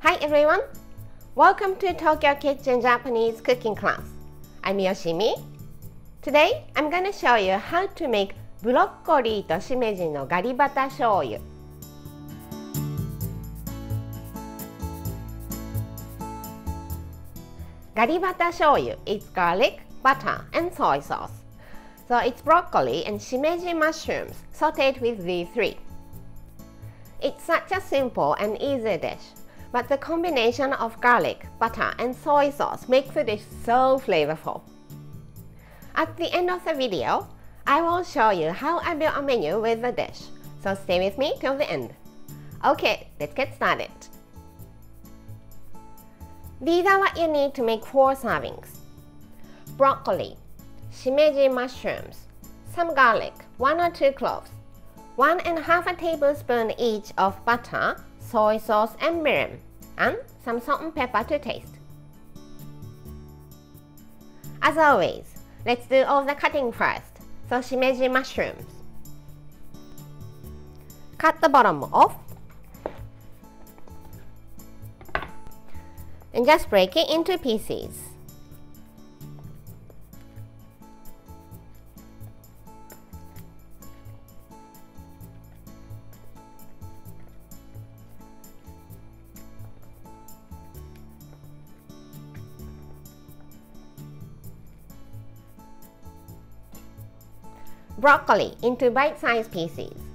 Hi everyone! Welcome to Tokyo Kitchen Japanese cooking class. I'm Yoshimi. Today I'm going to show you how to make ブロッコリーとしめじのガリバタ醤油 Garibata shoyu is garlic, butter, and soy sauce. So it's broccoli and shimeji mushrooms sauteed with these three. It's such a simple and easy dish, but the combination of garlic, butter, and soy sauce makes the dish so flavorful. At the end of the video, I will show you how I build a menu with the dish, so stay with me till the end. Okay, let's get started. These are what you need to make 4 servings. Broccoli, shimeji mushrooms, some garlic, 1 or 2 cloves, 1 and half a tablespoon each of butter, soy sauce and mirin, and some salt and pepper to taste. As always, let's do all the cutting first. So shimeji mushrooms. Cut the bottom off and just break it into pieces. Broccoli into bite-sized pieces.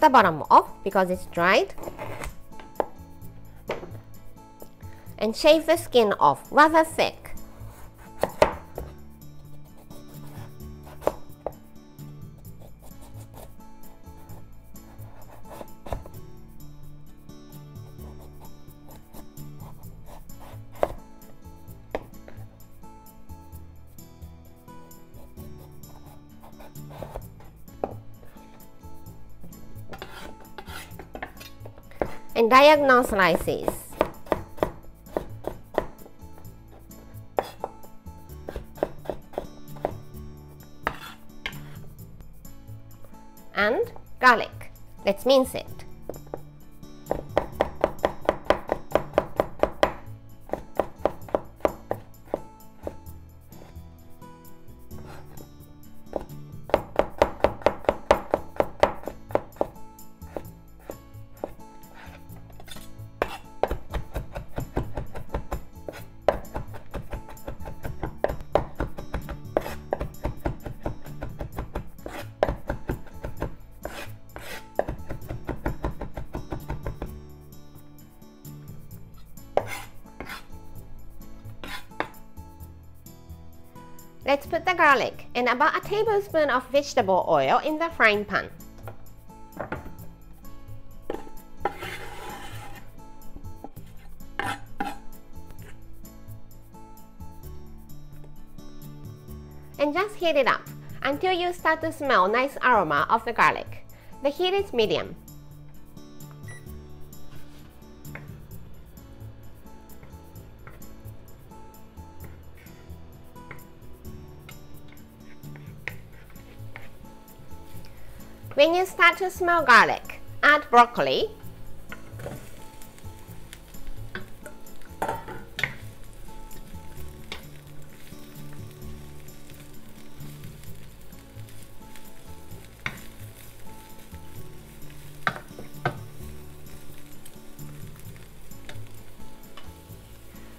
The bottom off because it's dried. And shave the skin off rather thick and diagonal slices. And garlic. Let's mince it. Let's put the garlic and about a tablespoon of vegetable oil in the frying pan. And just heat it up until you start to smell nice aroma of the garlic. The heat is medium. When you start to smell garlic, add broccoli.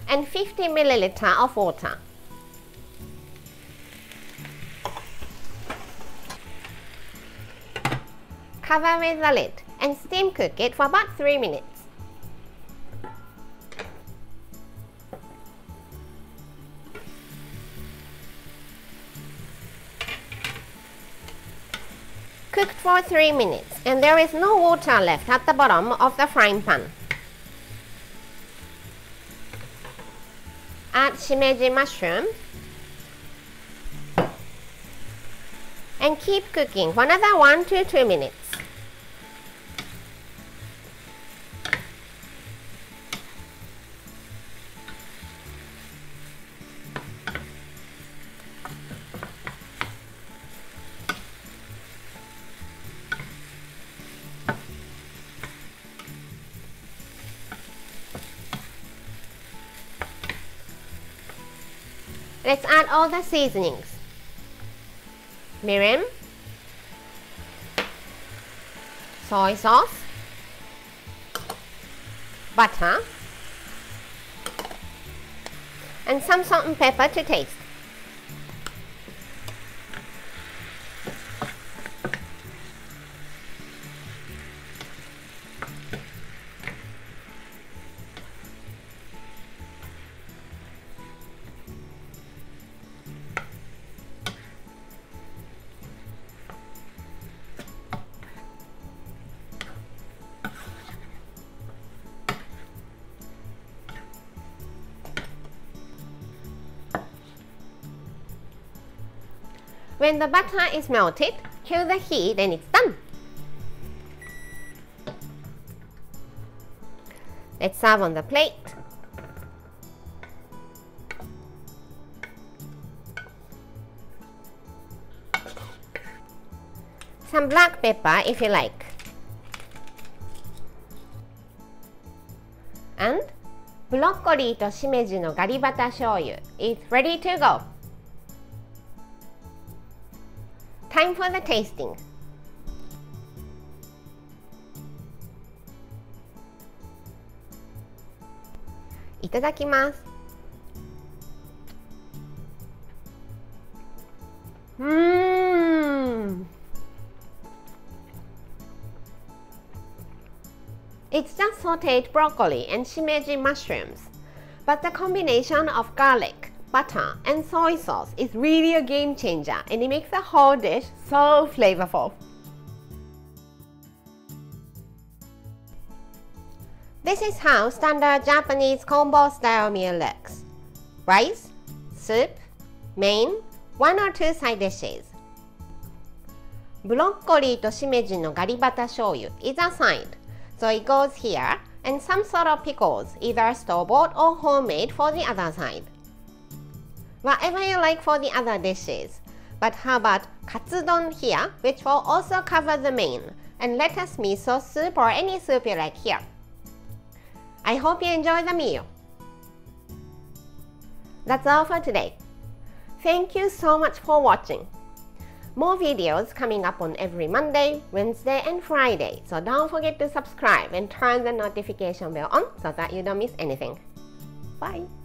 and 50 milliliter of water. cover with the lid and steam cook it for about 3 minutes. Cooked for 3 minutes and there is no water left at the bottom of the frying pan. Add shimeji mushroom and keep cooking for another 1 to 2 minutes. Let's add all the seasonings. Mirin, soy sauce, butter, and some salt and pepper to taste. When the butter is melted, kill the heat and it's done. Let's serve on the plate. Some black pepper if you like. And broccoli としめじのガリバタ醤油 is ready to go. Time for the tasting. Mmm. It's just sauteed broccoli and shimeji mushrooms, but the combination of garlic, butter and soy sauce is really a game changer and it makes the whole dish so flavorful. This is how standard Japanese combo style meal looks. Rice, soup, main, one or two side dishes. Broccoli としめじのガリバタ醤油 is a side, so it goes here, and some sort of pickles, either store-bought or homemade for the other side whatever you like for the other dishes. But how about katsudon here, which will also cover the main, and lettuce miso soup or any soup you like here. I hope you enjoy the meal. That's all for today. Thank you so much for watching. More videos coming up on every Monday, Wednesday, and Friday, so don't forget to subscribe and turn the notification bell on so that you don't miss anything. Bye!